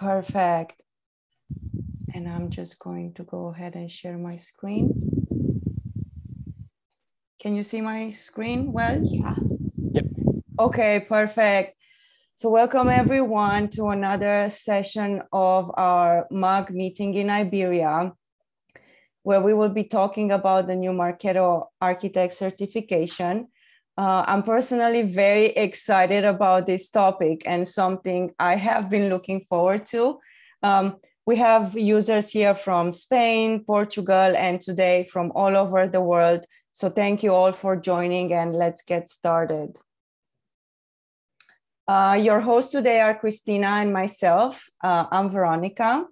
Perfect. And I'm just going to go ahead and share my screen. Can you see my screen well? Yeah. Yep. Okay, perfect. So welcome everyone to another session of our MUG meeting in Iberia, where we will be talking about the new Marketo Architect certification. Uh, I'm personally very excited about this topic and something I have been looking forward to. Um, we have users here from Spain, Portugal, and today from all over the world. So thank you all for joining and let's get started. Uh, your hosts today are Christina and myself. Uh, I'm Veronica.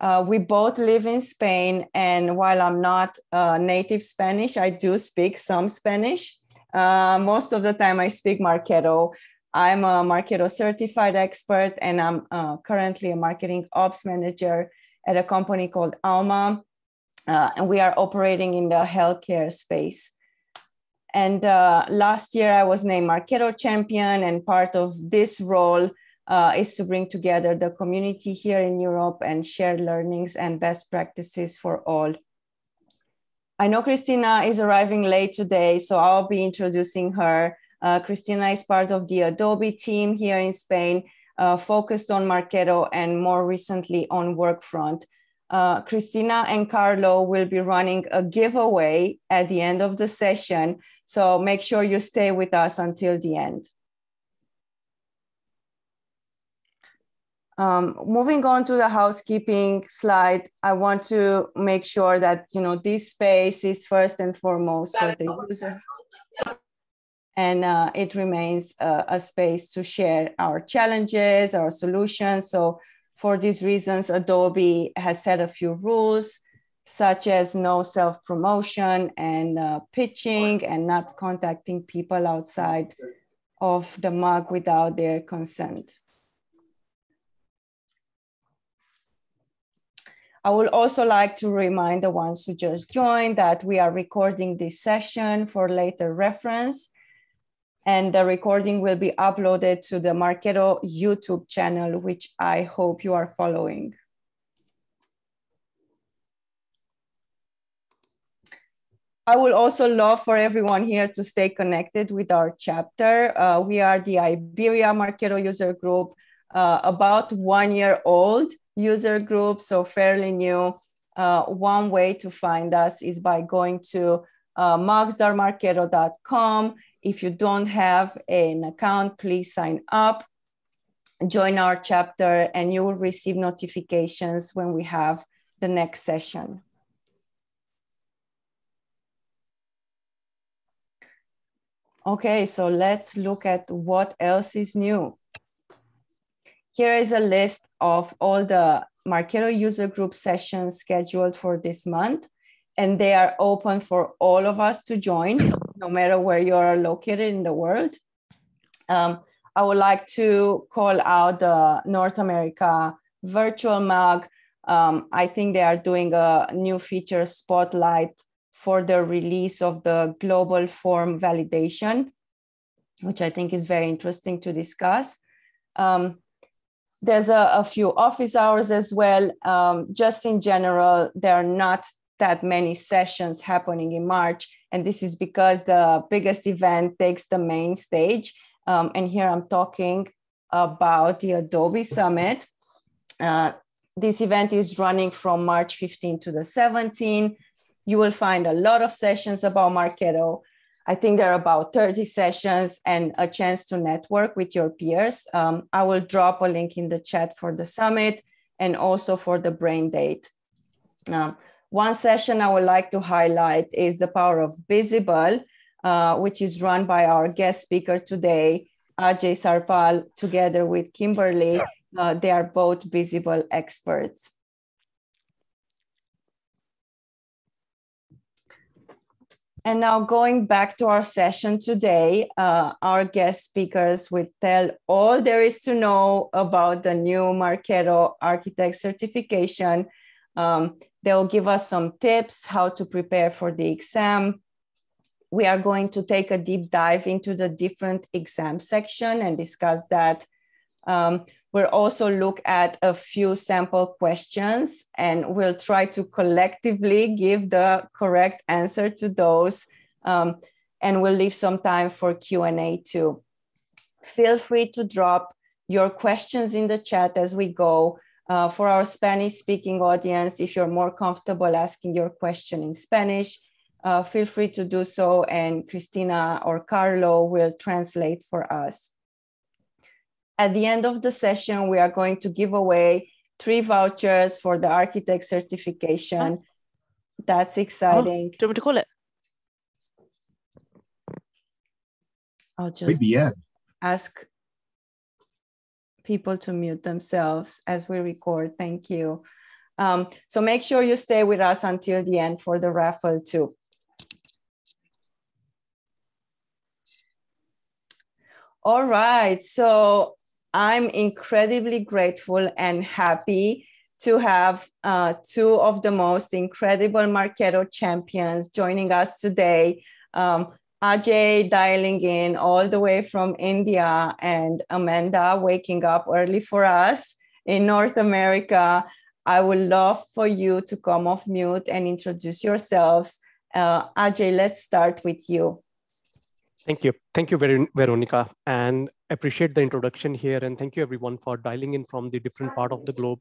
Uh, we both live in Spain, and while I'm not uh, native Spanish, I do speak some Spanish. Uh, most of the time, I speak Marketo. I'm a Marketo certified expert, and I'm uh, currently a marketing ops manager at a company called Alma, and we are operating in the healthcare space. And uh, last year, I was named Marketo champion, and part of this role uh, is to bring together the community here in Europe and share learnings and best practices for all. I know Christina is arriving late today, so I'll be introducing her. Uh, Christina is part of the Adobe team here in Spain, uh, focused on Marketo and more recently on Workfront. Uh, Christina and Carlo will be running a giveaway at the end of the session so make sure you stay with us until the end. Um, moving on to the housekeeping slide, I want to make sure that you know this space is first and foremost for the user. And uh, it remains uh, a space to share our challenges, our solutions. So for these reasons, Adobe has set a few rules such as no self promotion and uh, pitching and not contacting people outside of the mug without their consent. I would also like to remind the ones who just joined that we are recording this session for later reference and the recording will be uploaded to the Marketo YouTube channel, which I hope you are following. I would also love for everyone here to stay connected with our chapter. Uh, we are the Iberia Marketo user group, uh, about one year old user group, so fairly new. Uh, one way to find us is by going to uh. If you don't have an account, please sign up, join our chapter, and you will receive notifications when we have the next session. Okay, so let's look at what else is new. Here is a list of all the Marketo user group sessions scheduled for this month, and they are open for all of us to join, no matter where you are located in the world. Um, I would like to call out the North America Virtual Mug. Um, I think they are doing a new feature spotlight for the release of the global form validation, which I think is very interesting to discuss. Um, there's a, a, few office hours as well. Um, just in general, there are not that many sessions happening in March. And this is because the biggest event takes the main stage. Um, and here I'm talking about the Adobe Summit. Uh, this event is running from March 15 to the 17 you will find a lot of sessions about Marketo. I think there are about 30 sessions and a chance to network with your peers. Um, I will drop a link in the chat for the summit and also for the brain date. Um, one session I would like to highlight is the power of Bizible, uh, which is run by our guest speaker today, Ajay Sarpal, together with Kimberly. Uh, they are both Bizible experts. And now going back to our session today, uh, our guest speakers will tell all there is to know about the new Marketo Architect certification. Um, they'll give us some tips how to prepare for the exam. We are going to take a deep dive into the different exam section and discuss that Um, we'll also look at a few sample questions and we'll try to collectively give the correct answer to those. Um, and we'll leave some time for Q&A too. Feel free to drop your questions in the chat as we go. Uh, for our Spanish speaking audience, if you're more comfortable asking your question in Spanish, uh, feel free to do so and Christina or Carlo will translate for us. At the end of the session, we are going to give away three vouchers for the architect certification. That's exciting. Oh, do you want me to call it? I'll just yeah. ask people to mute themselves as we record. Thank you. Um, so make sure you stay with us until the end for the raffle too. All right, so I'm incredibly grateful and happy to have uh, two of the most incredible Marketo champions joining us today. Um, Ajay dialing in all the way from India and Amanda waking up early for us in North America. I would love for you to come off mute and introduce yourselves. Uh, Ajay, let's start with you. Thank you. Thank you, very, Veronica. And appreciate the introduction here. And thank you everyone for dialing in from the different part of the globe.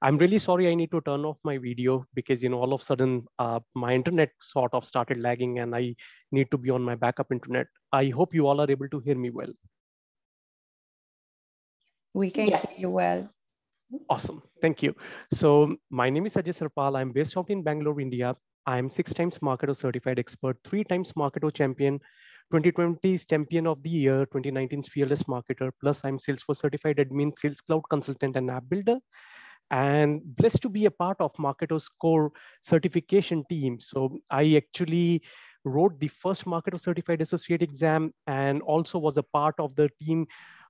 I'm really sorry I need to turn off my video because, you know, all of a sudden uh, my internet sort of started lagging and I need to be on my backup internet. I hope you all are able to hear me well. We can yes. hear you well. Awesome. Thank you. So my name is Ajay Sarpal. I'm based out in Bangalore, India. I'm six times Marketo certified expert, three times Marketo champion, 2020's champion of the year, 2019's fearless marketer, plus I'm Salesforce certified admin, sales cloud consultant and app builder and blessed to be a part of Marketo's core certification team. So I actually wrote the first Marketo certified associate exam and also was a part of the team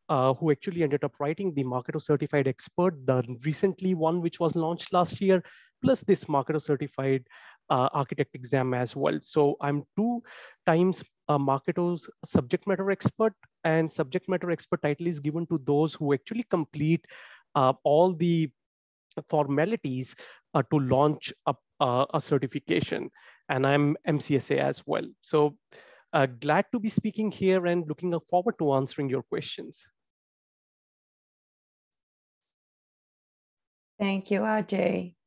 uh, who actually ended up writing the Marketo certified expert, the recently one which was launched last year, plus this Marketo certified uh, architect exam as well. So I'm two times a Marketo's subject matter expert and subject matter expert title is given to those who actually complete uh, all the formalities uh, to launch a, a, certification. And I'm MCSA as well. So uh, glad to be speaking here and looking forward to answering your questions. Thank you, Ajay.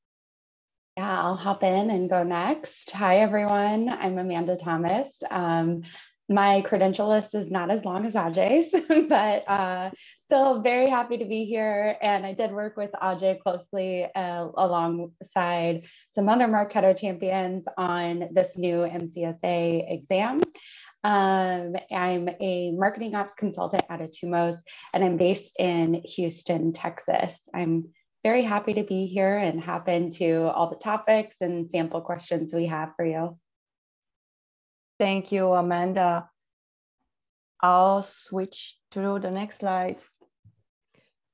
Yeah, I'll hop in and go next. Hi, everyone. I'm Amanda Thomas. Um, my credential list is not as long as Ajay's, but uh, still very happy to be here. And I did work with Ajay closely uh, alongside some other Marketo champions on this new MCSA exam. Um, I'm a marketing ops consultant at Etumos, and I'm based in Houston, Texas. I'm very happy to be here and hop into all the topics and sample questions we have for you. Thank you, Amanda. I'll switch to the next slide.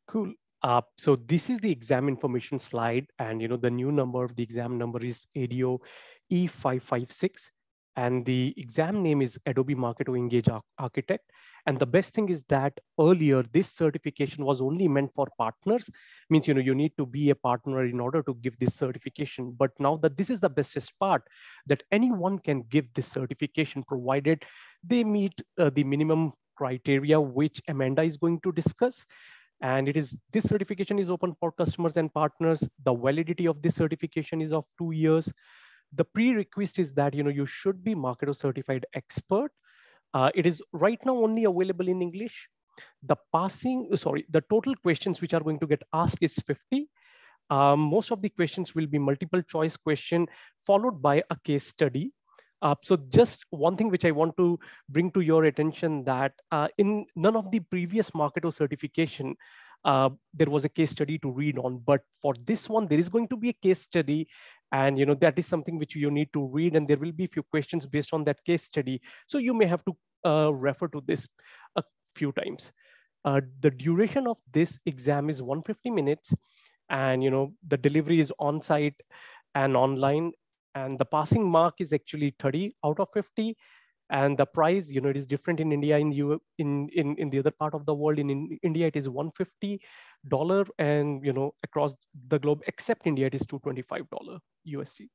Cool. Uh, so this is the exam information slide and you know the new number of the exam number is ADO E556 and the exam name is Adobe Marketo Engage Architect. And the best thing is that earlier this certification was only meant for partners, means you know you need to be a partner in order to give this certification. But now that this is the bestest part, that anyone can give this certification provided they meet uh, the minimum criteria which Amanda is going to discuss. And it is this certification is open for customers and partners. The validity of this certification is of two years the prerequisite is that you know you should be Marketo certified expert. Uh, it is right now only available in English. The passing, sorry, the total questions which are going to get asked is 50. Um, most of the questions will be multiple choice question followed by a case study. Uh, so just one thing which I want to bring to your attention that uh, in none of the previous Marketo certification, uh, there was a case study to read on. But for this one, there is going to be a case study. And you know that is something which you need to read. And there will be a few questions based on that case study. So you may have to uh, refer to this a few times. Uh, the duration of this exam is 150 minutes. And you know the delivery is on-site and online. And the passing mark is actually 30 out of 50 and the price you know it is different in india in you in, in in the other part of the world. In, in india it is 150 dollar and you know across the globe except india it is 225 dollar usd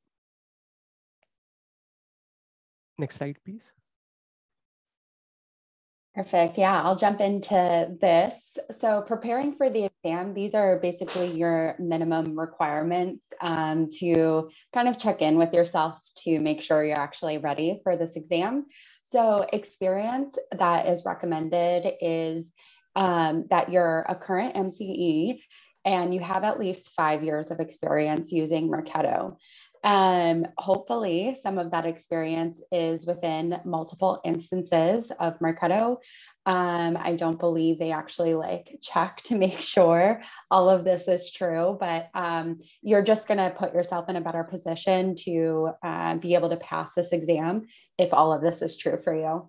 next slide please Perfect. Yeah, I'll jump into this. So, preparing for the exam, these are basically your minimum requirements um, to kind of check in with yourself to make sure you're actually ready for this exam. So, experience that is recommended is um, that you're a current MCE and you have at least five years of experience using Marketo. Um, hopefully, some of that experience is within multiple instances of Marketo. Um, I don't believe they actually like check to make sure all of this is true, but um, you're just going to put yourself in a better position to uh, be able to pass this exam if all of this is true for you.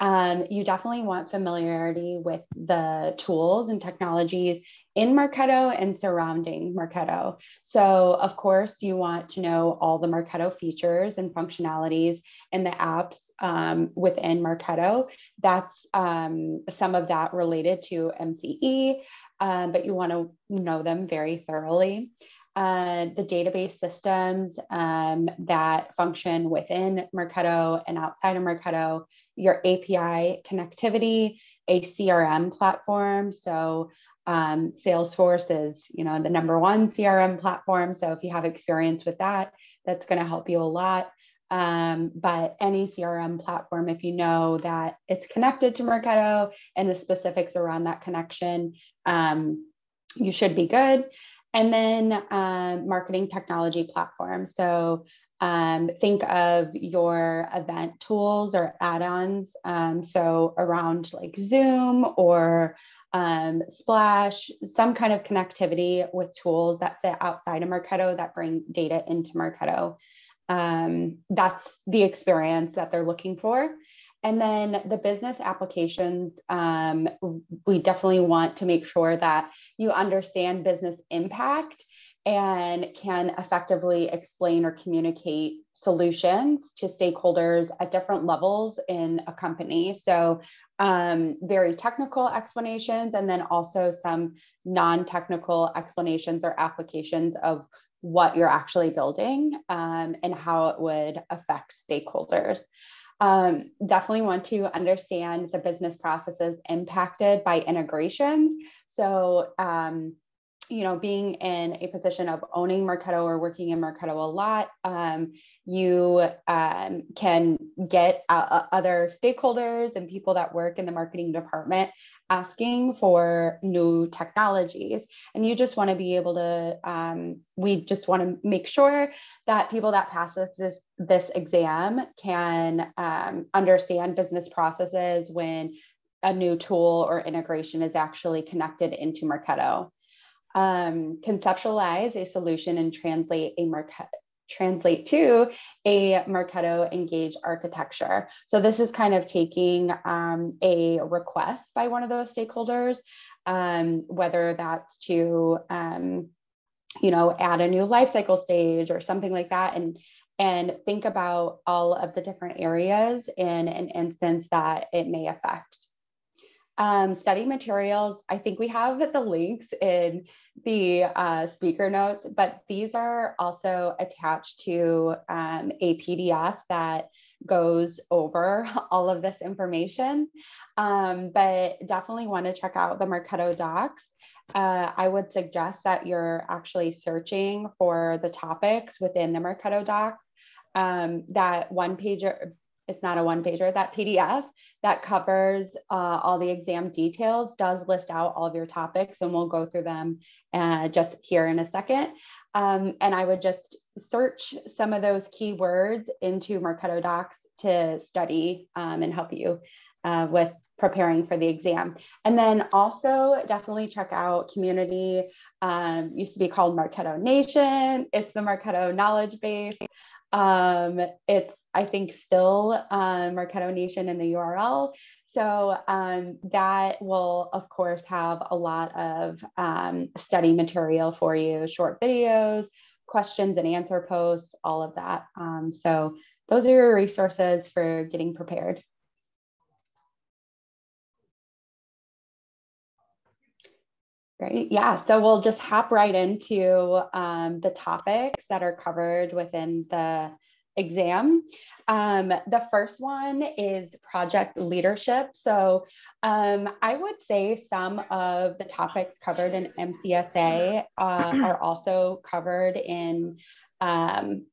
Um, you definitely want familiarity with the tools and technologies in Marketo and surrounding Marketo. So, of course, you want to know all the Marketo features and functionalities and the apps um, within Marketo. That's um, some of that related to MCE, um, but you want to know them very thoroughly. Uh, the database systems um, that function within Marketo and outside of Marketo, your API connectivity, a CRM platform. So um, Salesforce is, you know, the number one CRM platform. So if you have experience with that, that's going to help you a lot. Um, but any CRM platform, if you know that it's connected to Marketo and the specifics around that connection, um, you should be good. And then uh, marketing technology platform. So um, think of your event tools or add-ons. Um, so around like Zoom or um, Splash, some kind of connectivity with tools that sit outside of Marketo that bring data into Marketo. Um, that's the experience that they're looking for. And then the business applications, um, we definitely want to make sure that you understand business impact and can effectively explain or communicate solutions to stakeholders at different levels in a company. So, um, very technical explanations, and then also some non technical explanations or applications of what you're actually building um, and how it would affect stakeholders. Um, definitely want to understand the business processes impacted by integrations. So, um, you know, being in a position of owning Marketo or working in Marketo a lot, um, you um, can get uh, other stakeholders and people that work in the marketing department asking for new technologies. And you just want to be able to, um, we just want to make sure that people that pass this, this exam can um, understand business processes when a new tool or integration is actually connected into Marketo um, conceptualize a solution and translate a translate to a Marketo Engage architecture. So this is kind of taking um, a request by one of those stakeholders, um, whether that's to um, you know add a new lifecycle stage or something like that, and and think about all of the different areas in an instance that it may affect. Um, study materials, I think we have the links in the uh, speaker notes, but these are also attached to um, a PDF that goes over all of this information. Um, but definitely want to check out the Marketo docs. Uh, I would suggest that you're actually searching for the topics within the Marketo docs. Um, that one pager it's not a one pager, that PDF that covers uh, all the exam details does list out all of your topics, and we'll go through them uh, just here in a second. Um, and I would just search some of those keywords into Marketo Docs to study um, and help you uh, with preparing for the exam. And then also definitely check out community, um, used to be called Marketo Nation. It's the Marketo knowledge base. Um, it's, I think, still um, Marketo Nation in the URL. So um, that will, of course, have a lot of um, study material for you, short videos, questions and answer posts, all of that. Um, so those are your resources for getting prepared. Great. Yeah. So we'll just hop right into um, the topics that are covered within the exam. Um, the first one is project leadership. So um, I would say some of the topics covered in MCSA uh, are also covered in um,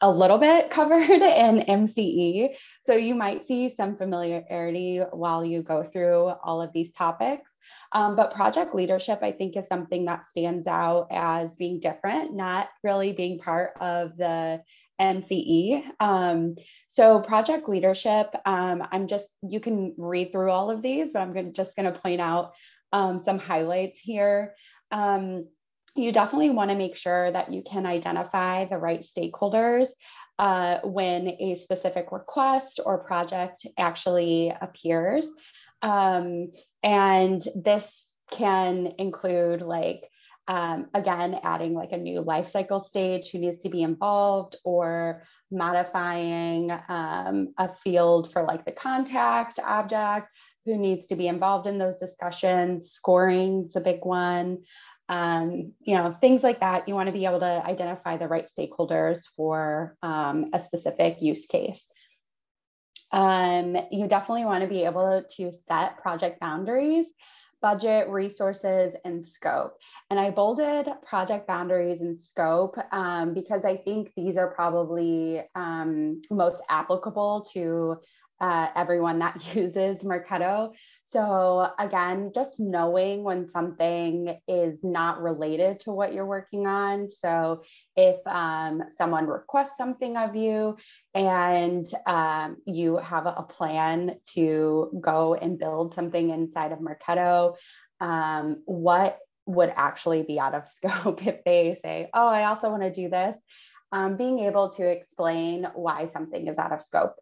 a little bit covered in MCE. So you might see some familiarity while you go through all of these topics. Um, but project leadership, I think, is something that stands out as being different, not really being part of the MCE. Um, so project leadership, um, I'm just, you can read through all of these, but I'm gonna, just gonna point out um, some highlights here. Um, you definitely wanna make sure that you can identify the right stakeholders uh, when a specific request or project actually appears. Um, and this can include like um, again, adding like a new life cycle stage who needs to be involved or modifying um, a field for like the contact object who needs to be involved in those discussions. Scoring is a big one. Um, you know, things like that. You want to be able to identify the right stakeholders for um, a specific use case. Um, you definitely want to be able to set project boundaries budget, resources, and scope. And I bolded project boundaries and scope um, because I think these are probably um, most applicable to uh, everyone that uses Marketo. So again, just knowing when something is not related to what you're working on. So if um, someone requests something of you and um, you have a plan to go and build something inside of Marketo, um, what would actually be out of scope if they say, oh, I also want to do this? Um, being able to explain why something is out of scope.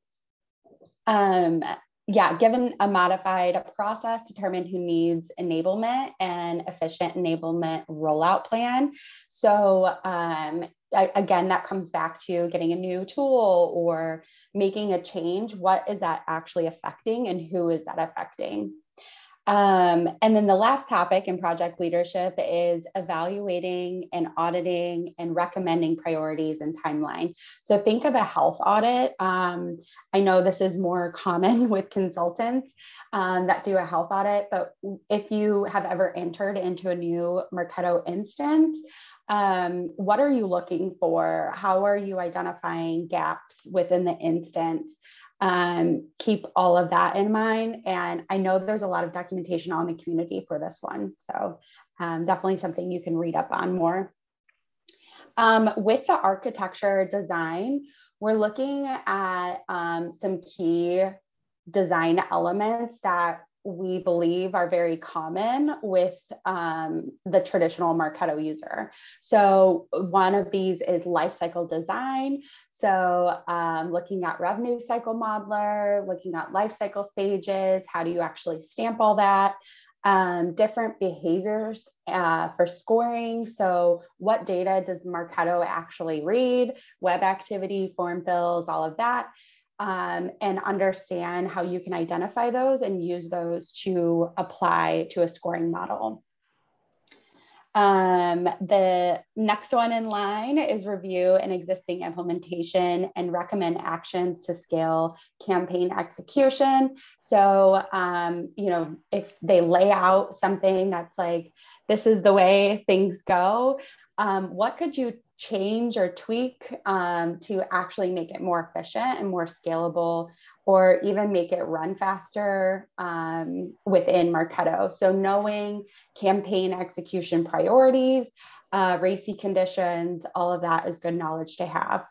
Um, yeah, given a modified process, determine who needs enablement and efficient enablement rollout plan. So um, I, again, that comes back to getting a new tool or making a change. What is that actually affecting and who is that affecting? Um, and then the last topic in project leadership is evaluating and auditing and recommending priorities and timeline. So think of a health audit. Um, I know this is more common with consultants um, that do a health audit, but if you have ever entered into a new Marketo instance, um, what are you looking for? How are you identifying gaps within the instance? Um, keep all of that in mind. And I know there's a lot of documentation on the community for this one. So um, definitely something you can read up on more. Um, with the architecture design, we're looking at um, some key design elements that we believe are very common with um, the traditional Marketo user. So one of these is lifecycle design. So um, looking at revenue cycle modeler, looking at life cycle stages, how do you actually stamp all that? Um, different behaviors uh, for scoring. So what data does Marketo actually read? Web activity, form fills, all of that. Um, and understand how you can identify those and use those to apply to a scoring model. Um, the next one in line is review an existing implementation and recommend actions to scale campaign execution. So, um, you know, if they lay out something that's like, this is the way things go, um, what could you change or tweak um, to actually make it more efficient and more scalable or even make it run faster um, within Marketo. So knowing campaign execution priorities, uh, race conditions, all of that is good knowledge to have.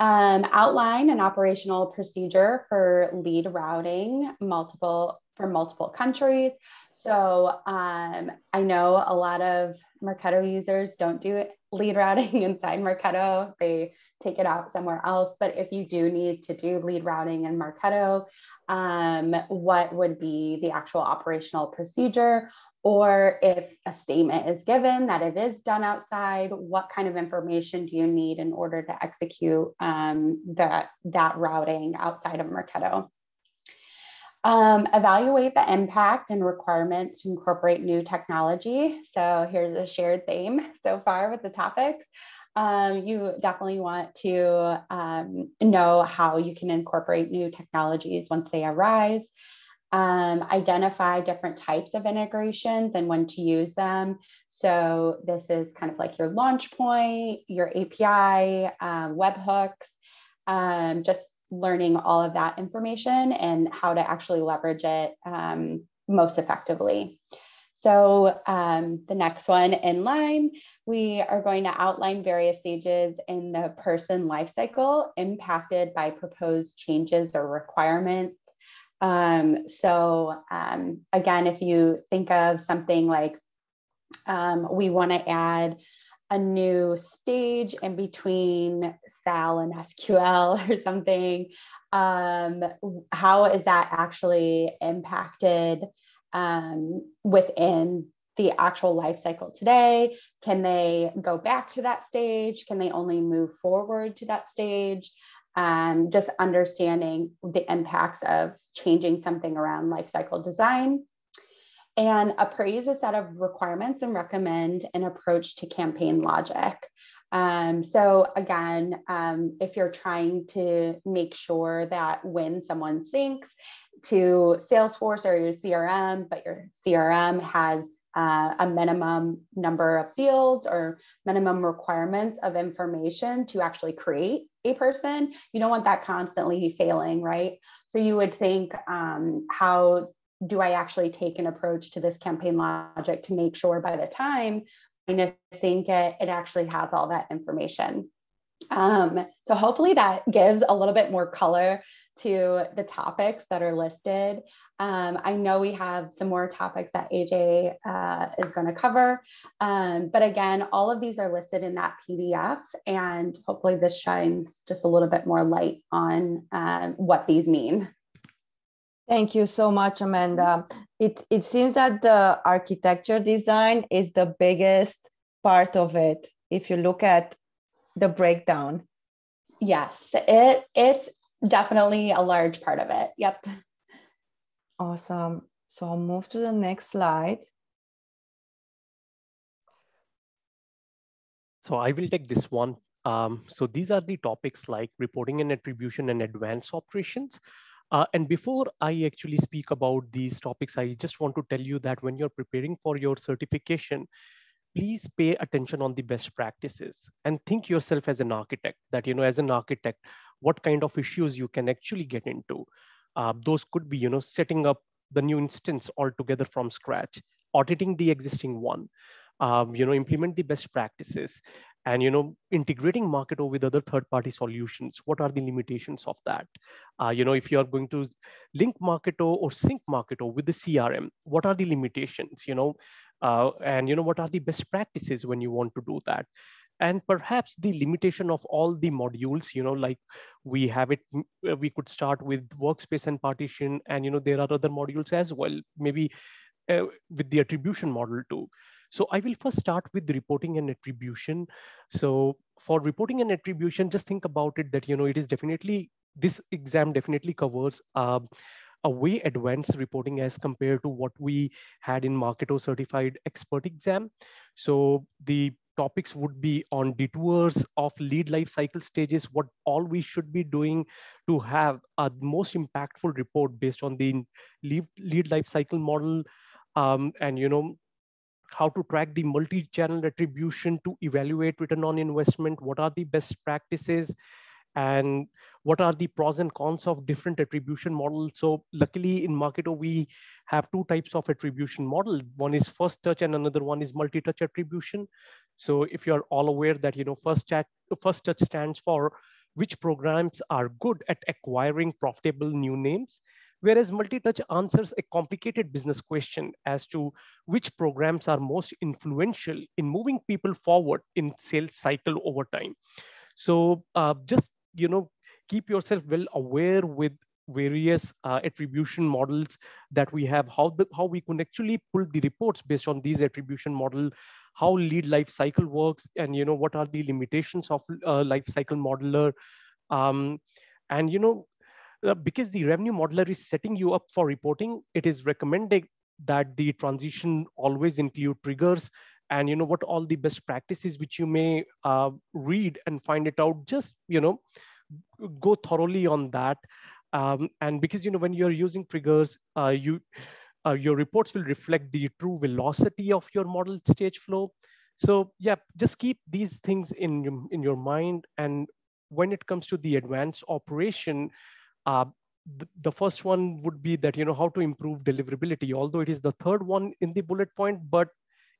Um, outline an operational procedure for lead routing multiple for multiple countries. So um, I know a lot of Marketo users don't do lead routing inside Marketo. They take it out somewhere else. But if you do need to do lead routing in Marketo, um, what would be the actual operational procedure? or if a statement is given that it is done outside, what kind of information do you need in order to execute um, that, that routing outside of Marketo? Um, evaluate the impact and requirements to incorporate new technology. So here's a shared theme so far with the topics. Um, you definitely want to um, know how you can incorporate new technologies once they arise um, identify different types of integrations and when to use them. So this is kind of like your launch point, your API, um, webhooks, um, just learning all of that information and how to actually leverage it um, most effectively. So um, the next one in line, we are going to outline various stages in the person lifecycle impacted by proposed changes or requirements um, so um, again, if you think of something like um, we want to add a new stage in between SAL and SQL or something, um, how is that actually impacted um, within the actual life cycle today? Can they go back to that stage? Can they only move forward to that stage? um, just understanding the impacts of changing something around life cycle design and appraise a set of requirements and recommend an approach to campaign logic. Um, so again, um, if you're trying to make sure that when someone syncs to Salesforce or your CRM, but your CRM has uh, a minimum number of fields or minimum requirements of information to actually create a person. You don't want that constantly failing, right? So you would think, um, how do I actually take an approach to this campaign logic to make sure by the time I sync it, it actually has all that information. Um, so hopefully that gives a little bit more color to the topics that are listed. Um, I know we have some more topics that Ajay uh, is going to cover, um, but again, all of these are listed in that PDF, and hopefully this shines just a little bit more light on um, what these mean. Thank you so much, Amanda. It, it seems that the architecture design is the biggest part of it. If you look at the breakdown. Yes, it it's definitely a large part of it. Yep. Awesome. So I'll move to the next slide. So I will take this one. Um, so these are the topics like reporting and attribution and advanced operations. Uh, and before I actually speak about these topics, I just want to tell you that when you're preparing for your certification, please pay attention on the best practices and think yourself as an architect that, you know, as an architect, what kind of issues you can actually get into. Uh, those could be, you know, setting up the new instance altogether from scratch, auditing the existing one, um, you know, implement the best practices, and you know, integrating Marketo with other third-party solutions. What are the limitations of that? Uh, you know, if you are going to link Marketo or sync Marketo with the CRM, what are the limitations? You know, uh, and you know, what are the best practices when you want to do that? and perhaps the limitation of all the modules you know like we have it uh, we could start with workspace and partition and you know there are other modules as well maybe uh, with the attribution model too so i will first start with reporting and attribution so for reporting and attribution just think about it that you know it is definitely this exam definitely covers uh, a way advanced reporting as compared to what we had in Marketo certified expert exam. So the topics would be on detours of lead life cycle stages, what all we should be doing to have a most impactful report based on the lead, lead life cycle model, um, and you know how to track the multi-channel attribution to evaluate return on investment, what are the best practices, and what are the pros and cons of different attribution models. So luckily in Marketo, we have two types of attribution model. One is first touch and another one is multi-touch attribution. So if you're all aware that, you know, first, chat, first touch stands for which programs are good at acquiring profitable new names, whereas multi-touch answers a complicated business question as to which programs are most influential in moving people forward in sales cycle over time. So uh, just you know keep yourself well aware with various uh, attribution models that we have, how, the, how we can actually pull the reports based on these attribution model, how lead life cycle works, and you know what are the limitations of uh, life cycle modeler. Um, and you know, uh, because the revenue modeler is setting you up for reporting, it is recommended that the transition always include triggers and you know what all the best practices which you may uh, read and find it out. Just you know go thoroughly on that. Um, and because you know when you're using triggers uh, you uh, your reports will reflect the true velocity of your model stage flow. So yeah just keep these things in in your mind. And when it comes to the advanced operation uh, the, first one would be that you know how to improve deliverability although it is the third one in the bullet point but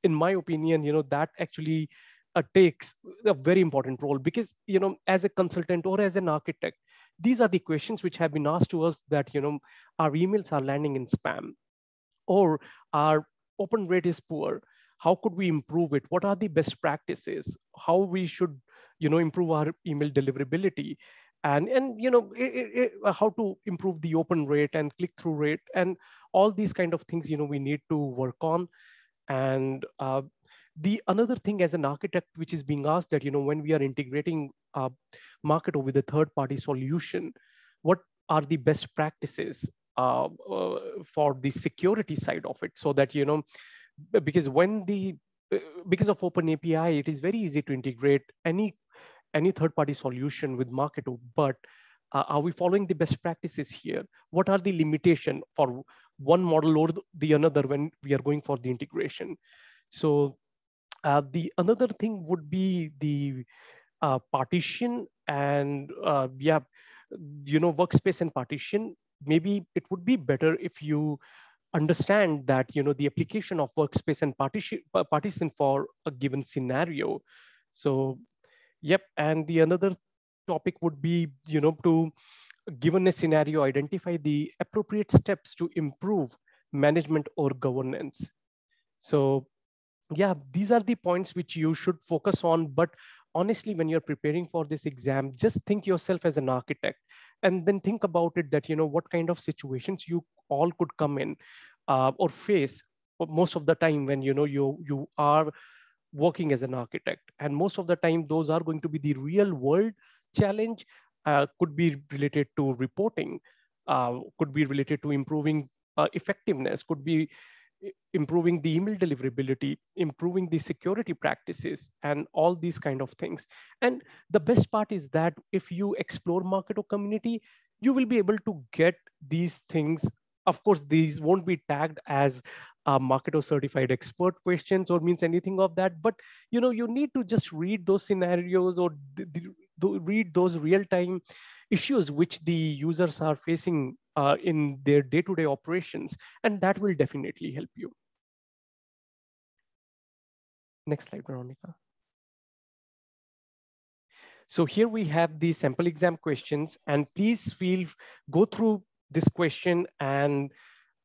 in my opinion you know that actually uh, takes a very important role because you know as a consultant or as an architect these are the questions which have been asked to us that you know our emails are landing in spam or our open rate is poor. How could we improve it? What are the best practices? How we should you know improve our email deliverability and and you know it, it, how to improve the open rate and click through rate and all these kind of things you know we need to work on. And uh, the another thing as an architect, which is being asked that, you know, when we are integrating uh, Marketo with a third party solution, what are the best practices uh, uh, for the security side of it? So that, you know, because when the, uh, because of open API, it is very easy to integrate any, any third party solution with Marketo, but uh, are we following the best practices here? What are the limitation for one model or the another when we are going for the integration? So uh, the another thing would be the uh, partition and uh, yeah, you know, workspace and partition. Maybe it would be better if you understand that you know the application of workspace and partition partition for a given scenario. So, yep. And the another topic would be you know to given a scenario identify the appropriate steps to improve management or governance. So yeah these are the points which you should focus on but honestly when you're preparing for this exam just think yourself as an architect and then think about it that you know what kind of situations you all could come in uh, or face most of the time when you know you you are working as an architect and most of the time those are going to be the real world challenge uh, could be related to reporting uh, could be related to improving uh, effectiveness could be improving the email deliverability, improving the security practices, and all these kind of things. And the best part is that if you explore Marketo community, you will be able to get these things. Of course, these won't be tagged as uh, Marketo certified expert questions or means anything of that, but you know, you need to just read those scenarios or read those real-time issues which the users are facing uh, in their day-to-day -day operations, and that will definitely help you. Next slide, Veronica. So here we have the sample exam questions, and please feel go through this question and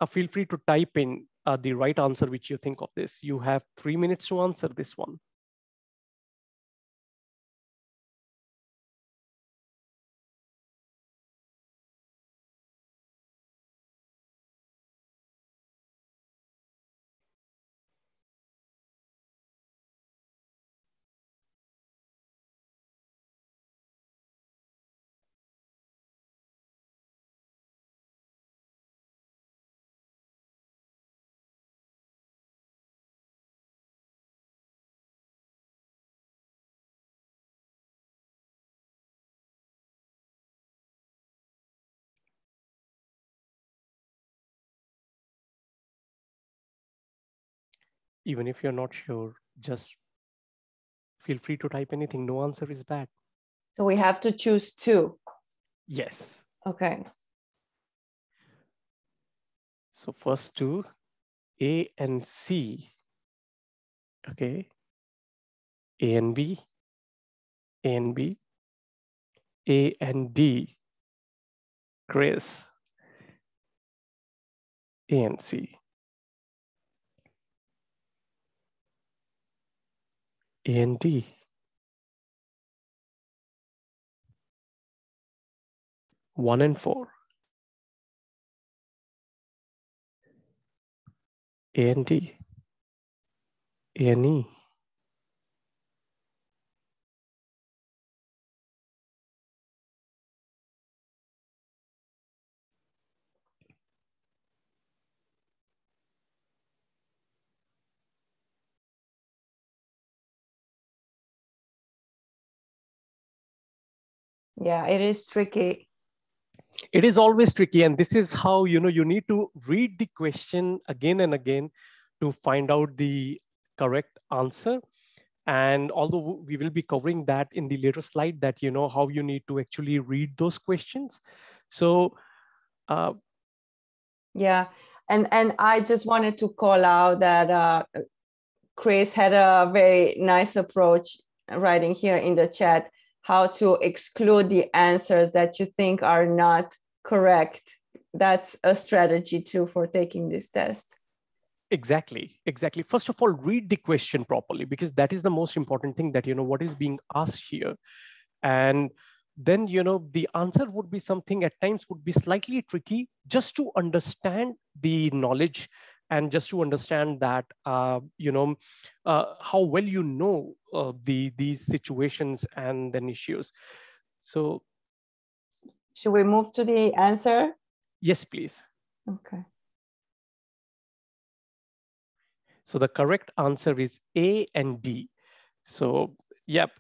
uh, feel free to type in uh, the right answer which you think of this. You have three minutes to answer this one. Even if you're not sure, just feel free to type anything. No answer is bad. So we have to choose two. Yes. Okay. So first two, A and C. Okay. A and B, A and B, A and D, Chris, A and C. END. One and four. AND, ANE, Yeah, it is tricky. It is always tricky. And this is how, you know, you need to read the question again and again to find out the correct answer. And although we will be covering that in the later slide that, you know, how you need to actually read those questions. So, uh, yeah. And, and I just wanted to call out that uh, Chris had a very nice approach writing here in the chat how to exclude the answers that you think are not correct. That's a strategy too for taking this test. Exactly, exactly. First of all, read the question properly because that is the most important thing that, you know, what is being asked here. And then, you know, the answer would be something at times would be slightly tricky just to understand the knowledge and just to understand that uh, you know uh, how well you know uh, the these situations and then issues. So should we move to the answer? Yes please. Okay. So the correct answer is a and d. So yep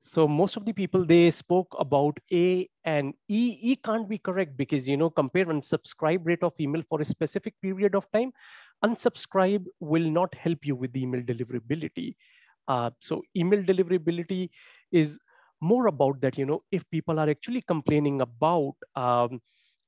so most of the people they spoke about A and E. E can't be correct because you know compare unsubscribe rate of email for a specific period of time. Unsubscribe will not help you with the email deliverability. Uh, so email deliverability is more about that. You know if people are actually complaining about um,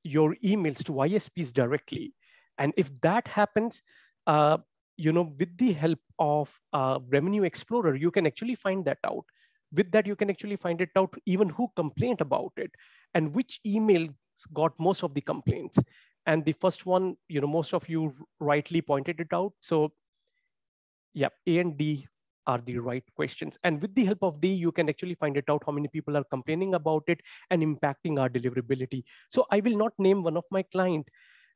your emails to ISPs directly, and if that happens. Uh, you know, with the help of uh, Revenue Explorer, you can actually find that out with that you can actually find it out even who complained about it and which emails got most of the complaints. And the first one you know most of you rightly pointed it out. So yeah a and d are the right questions. And with the help of d you can actually find it out how many people are complaining about it and impacting our deliverability. So i will not name one of my client.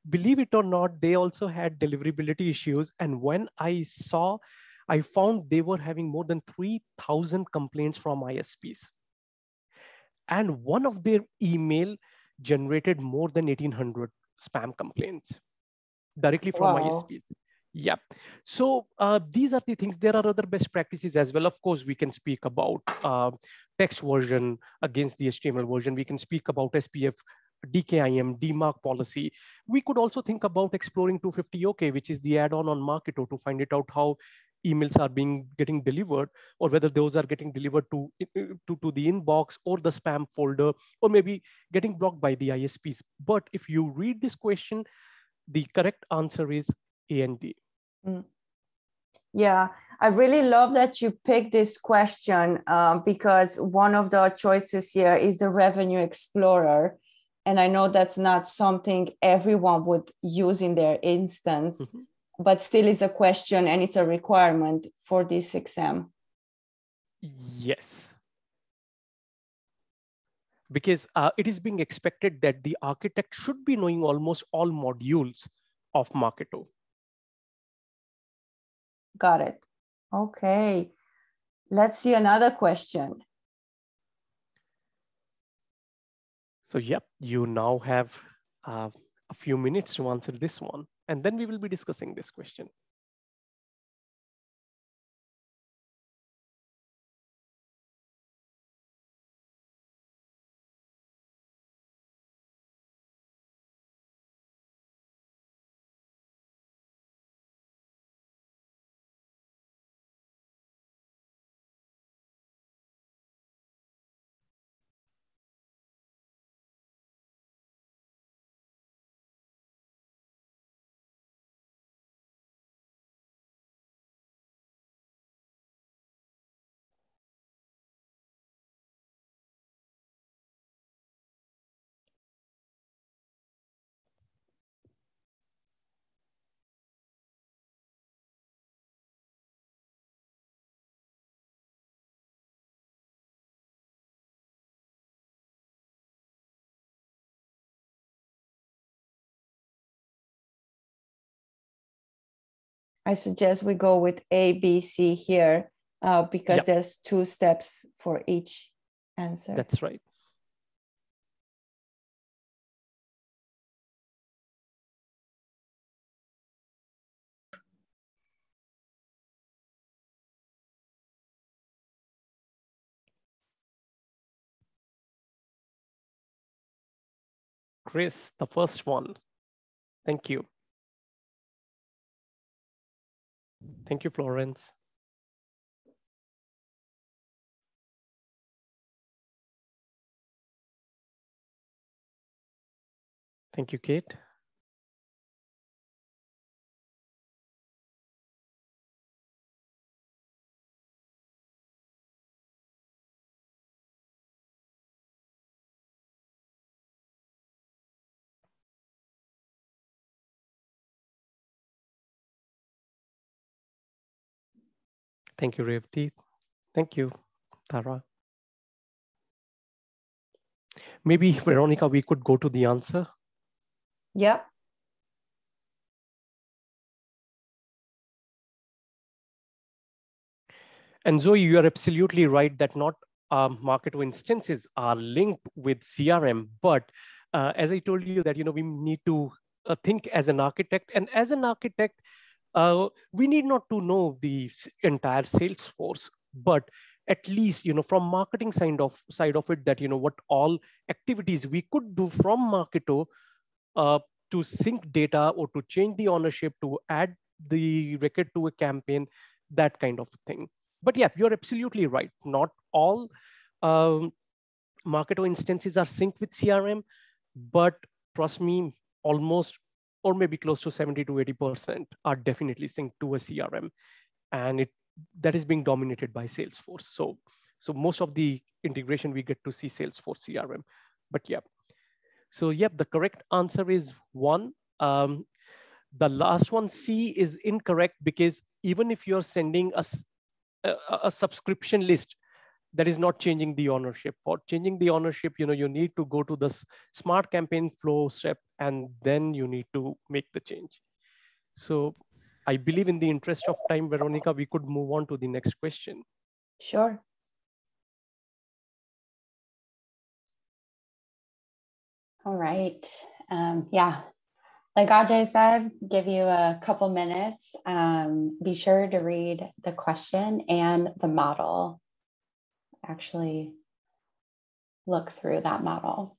Believe it or not they also had deliverability issues. And when i saw I found they were having more than 3,000 complaints from ISPs. And one of their email generated more than 1,800 spam complaints directly from wow. ISPs. Yeah. So uh, these are the things. There are other best practices as well. Of course, we can speak about uh, text version against the HTML version. We can speak about SPF DKIM, DMARC policy. We could also think about exploring 250 OK, which is the add-on on Marketo to find it out how emails are being getting delivered or whether those are getting delivered to, to, to the inbox or the spam folder or maybe getting blocked by the ISPs. But if you read this question, the correct answer is A and D. Mm. Yeah, I really love that you picked this question um, because one of the choices here is the Revenue Explorer. And I know that's not something everyone would use in their instance. Mm -hmm but still is a question and it's a requirement for this exam. Yes. Because uh, it is being expected that the architect should be knowing almost all modules of Marketo. Got it. Okay. Let's see another question. So, yep, you now have uh, a few minutes to answer this one. And then we will be discussing this question. I suggest we go with A, B, C here uh, because yep. there's two steps for each answer. That's right. Chris, the first one. Thank you. Thank you, Florence. Thank you, Kate. Thank you, Revati. Thank you, Tara. Maybe, Veronica, we could go to the answer. Yeah. And Zoe, you are absolutely right that not um, Marketo instances are linked with CRM, but uh, as I told you that, you know, we need to uh, think as an architect and as an architect, uh, we need not to know the entire Salesforce, but at least you know from marketing side of side of it that you know what all activities we could do from marketo uh, to sync data or to change the ownership to add the record to a campaign that kind of thing. But yeah you're absolutely right. Not all um, marketo instances are synced with crm but trust me almost or maybe close to 70 to 80% are definitely synced to a CRM. And it that is being dominated by Salesforce. So, so most of the integration we get to see Salesforce CRM. But yeah, so yep, the correct answer is one. Um, the last one, C, is incorrect because even if you're sending a, a, a subscription list, that is not changing the ownership. For changing the ownership, you know, you need to go to the smart campaign flow step, and then you need to make the change. So I believe in the interest of time, Veronica, we could move on to the next question. Sure. All right. Um, yeah, like Ajay said, give you a couple minutes. Um, be sure to read the question and the model actually look through that model.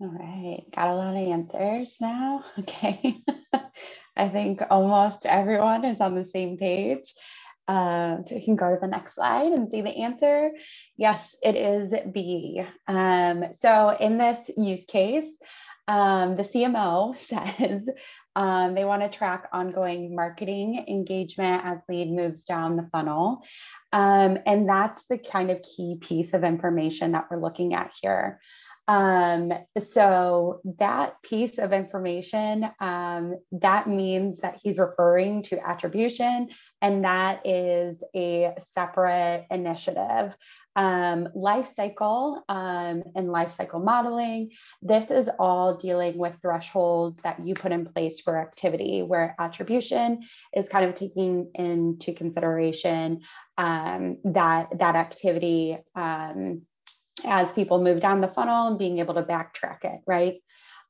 All right, got a lot of answers now. Okay. I think almost everyone is on the same page. Uh, so you can go to the next slide and see the answer. Yes, it is B. Um, so in this use case, um, the CMO says um, they want to track ongoing marketing engagement as lead moves down the funnel. Um, and that's the kind of key piece of information that we're looking at here. Um, so that piece of information, um, that means that he's referring to attribution, and that is a separate initiative. Um, life cycle um, and life cycle modeling, this is all dealing with thresholds that you put in place for activity, where attribution is kind of taking into consideration um, that, that activity um, as people move down the funnel and being able to backtrack it, right?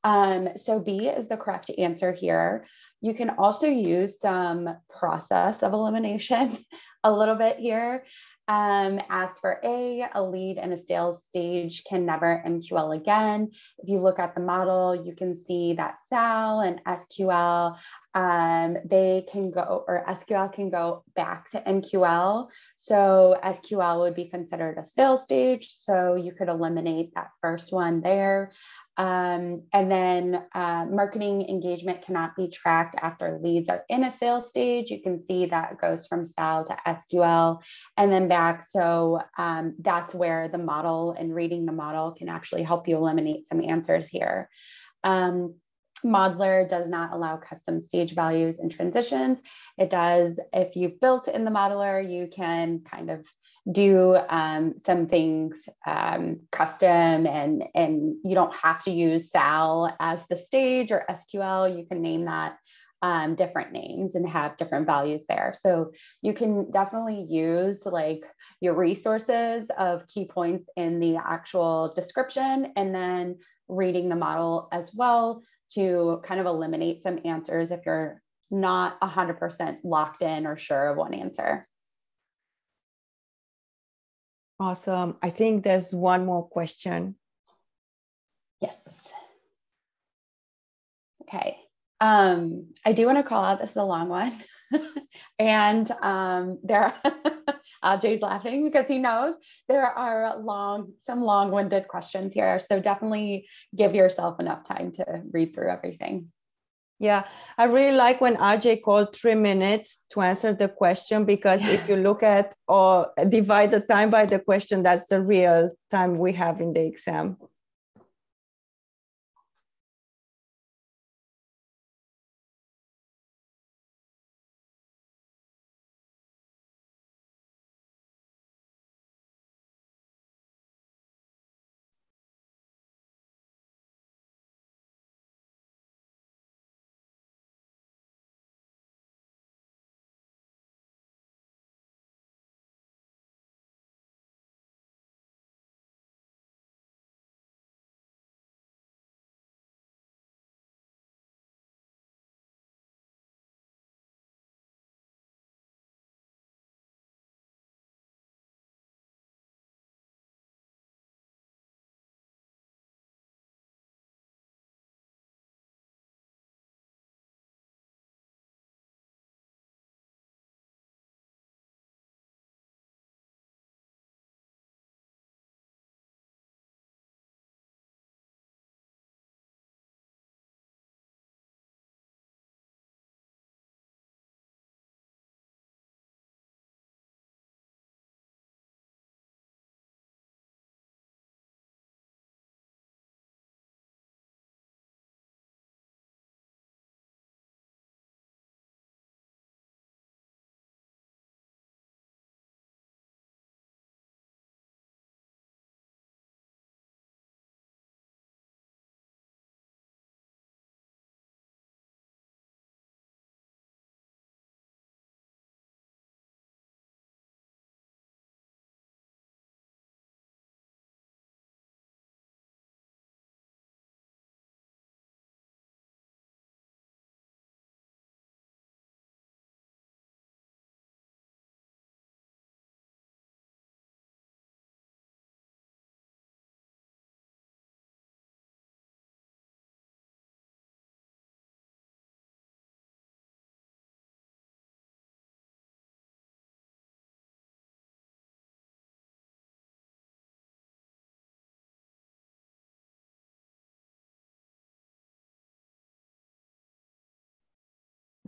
Um, so B is the correct answer here. You can also use some process of elimination a little bit here. Um, as for A, a lead and a sales stage can never MQL again. If you look at the model, you can see that SAL and SQL, um, they can go, or SQL can go back to MQL. So SQL would be considered a sales stage. So you could eliminate that first one there. Um, and then uh, marketing engagement cannot be tracked after leads are in a sales stage. You can see that goes from SAL to SQL and then back. So um, that's where the model and reading the model can actually help you eliminate some answers here. Um, Modeler does not allow custom stage values and transitions. It does, if you've built in the modeler, you can kind of do um, some things um, custom and and you don't have to use sal as the stage or sql you can name that um, different names and have different values there. So you can definitely use like your resources of key points in the actual description and then reading the model as well to kind of eliminate some answers if you're not 100% locked in or sure of one answer Awesome. I think there's one more question. Yes. Okay. Um, I do want to call out this is a long one. and um, there Ajay's laughing because he knows there are long, some long-winded questions here. So definitely give yourself enough time to read through everything. Yeah, I really like when Ajay called three minutes to answer the question because if you look at or divide the time by the question, that's the real time we have in the exam.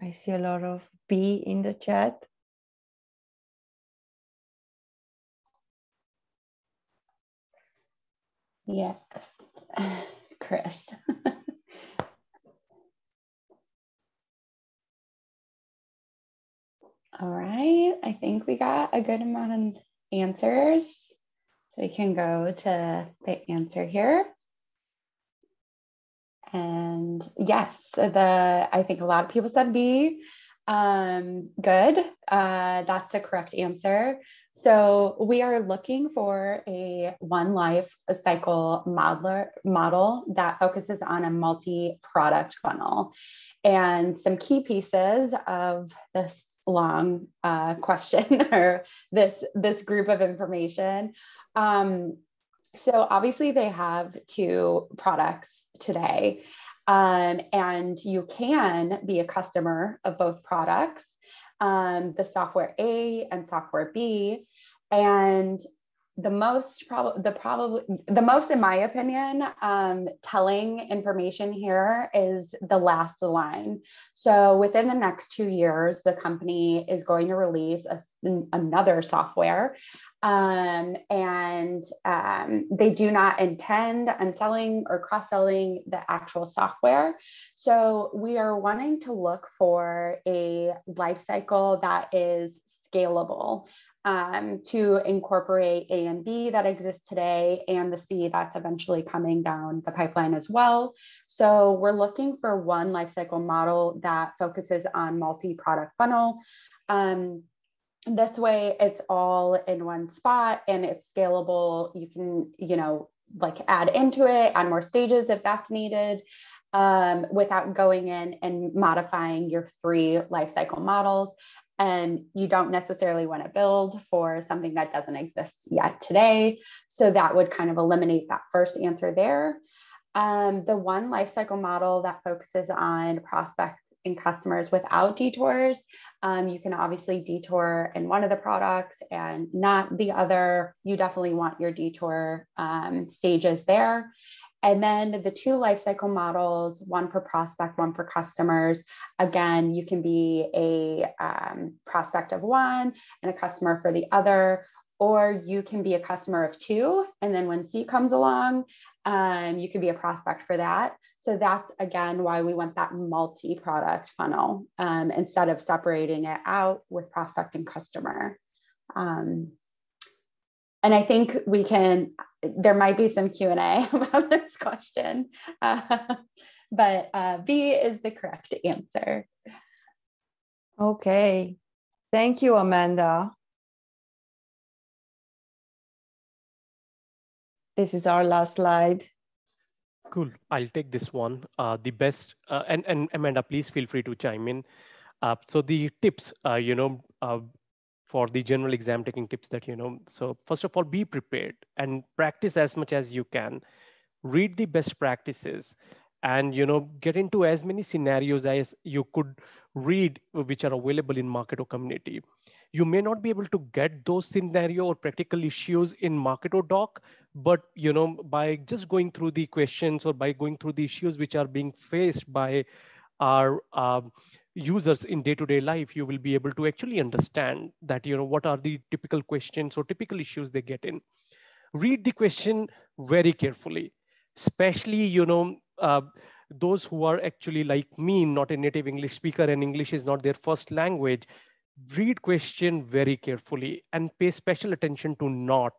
I see a lot of B in the chat. Yes, Chris. All right, I think we got a good amount of answers. So we can go to the answer here. And yes, the I think a lot of people said B. Um, good. Uh, that's the correct answer. So we are looking for a one life cycle modeler model that focuses on a multi-product funnel. And some key pieces of this long uh, question or this this group of information. Um, so obviously they have two products today. Um, and you can be a customer of both products, um, the software A and software B. And the most probably the probably the most in my opinion um, telling information here is the last line so within the next two years the company is going to release a, another software um, and um, they do not intend on selling or cross selling the actual software. So we are wanting to look for a life cycle that is scalable um, to incorporate A and B that exists today and the C that's eventually coming down the pipeline as well. So we're looking for one lifecycle model that focuses on multi-product funnel. Um, this way it's all in one spot and it's scalable. You can, you know, like add into it, add more stages if that's needed. Um, without going in and modifying your three lifecycle models and you don't necessarily want to build for something that doesn't exist yet today. So that would kind of eliminate that first answer there. Um, the one lifecycle model that focuses on prospects and customers without detours, um, you can obviously detour in one of the products and not the other. You definitely want your detour um, stages there. And then the two lifecycle models, one for prospect, one for customers. Again, you can be a um, prospect of one and a customer for the other, or you can be a customer of two. And then when C comes along, um, you could be a prospect for that. So that's again why we want that multi product funnel um, instead of separating it out with prospect and customer. Um, and I think we can, there might be some Q&A about this question, uh, but uh, B is the correct answer. Okay, thank you, Amanda. This is our last slide. Cool. I'll take this one. Uh, the best, uh, and, and Amanda, please feel free to chime in. Uh, so the tips, uh, you know, uh, for the general exam taking tips that you know so first of all be prepared and practice as much as you can read the best practices and you know get into as many scenarios as you could read which are available in Marketo community you may not be able to get those scenario or practical issues in Marketo doc but you know by just going through the questions or by going through the issues which are being faced by our uh, users in day-to-day life you will be able to actually understand that you know what are the typical questions or typical issues they get in. Read the question very carefully especially you know uh, those who are actually like me not a native english speaker and english is not their first language read question very carefully and pay special attention to not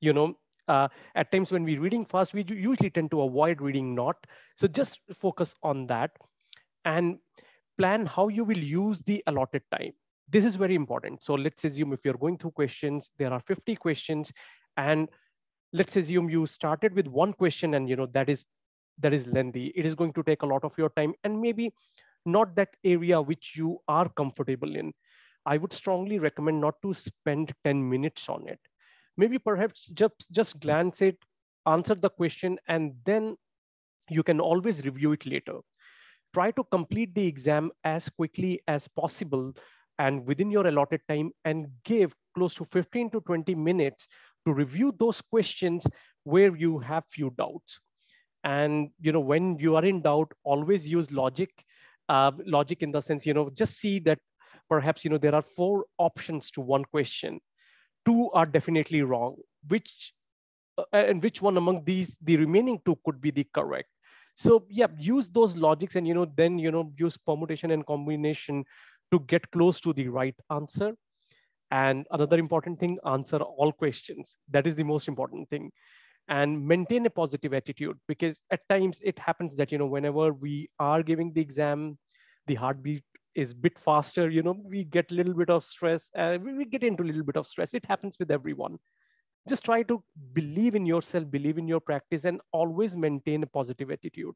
you know uh, at times when we're reading fast we usually tend to avoid reading not so just focus on that and plan how you will use the allotted time. This is very important. So let's assume if you're going through questions, there are 50 questions and let's assume you started with one question and you know that is that is lengthy. It is going to take a lot of your time and maybe not that area which you are comfortable in. I would strongly recommend not to spend 10 minutes on it. Maybe perhaps just, just glance it, answer the question, and then you can always review it later try to complete the exam as quickly as possible and within your allotted time and give close to 15 to 20 minutes to review those questions where you have few doubts. And you know, when you are in doubt, always use logic. Uh, logic in the sense, you know, just see that perhaps you know there are four options to one question. Two are definitely wrong. Which uh, and which one among these, the remaining two could be the correct. So yeah, use those logics and, you know, then, you know, use permutation and combination to get close to the right answer. And another important thing, answer all questions. That is the most important thing. And maintain a positive attitude because at times it happens that, you know, whenever we are giving the exam, the heartbeat is a bit faster, you know, we get a little bit of stress, uh, we get into a little bit of stress. It happens with everyone. Just try to believe in yourself, believe in your practice, and always maintain a positive attitude.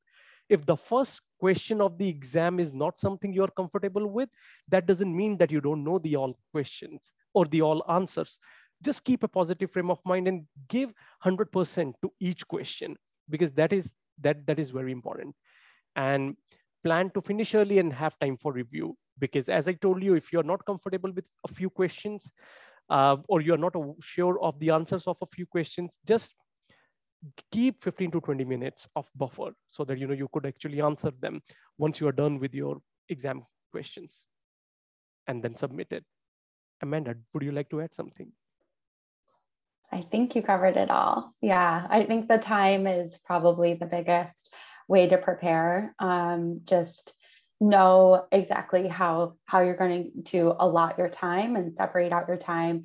If the first question of the exam is not something you're comfortable with, that doesn't mean that you don't know the all questions or the all answers. Just keep a positive frame of mind and give 100% to each question because that is that that is very important. And plan to finish early and have time for review. Because as I told you, if you're not comfortable with a few questions uh, or you're not sure of the answers of a few questions, just keep 15 to 20 minutes of buffer so that you know you could actually answer them once you are done with your exam questions and then submit it. Amanda, would you like to add something? I think you covered it all. Yeah, I think the time is probably the biggest way to prepare. Um, just know exactly how how you're going to allot your time and separate out your time.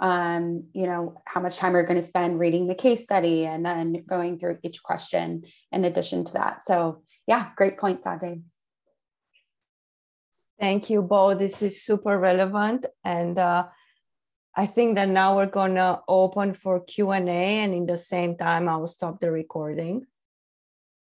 Um, you know how much time you're going to spend reading the case study and then going through each question in addition to that. So yeah, great point, Sajay. Thank you, Bo. This is super relevant, and uh, I think that now we're gonna open for Q and A, and in the same time, I will stop the recording.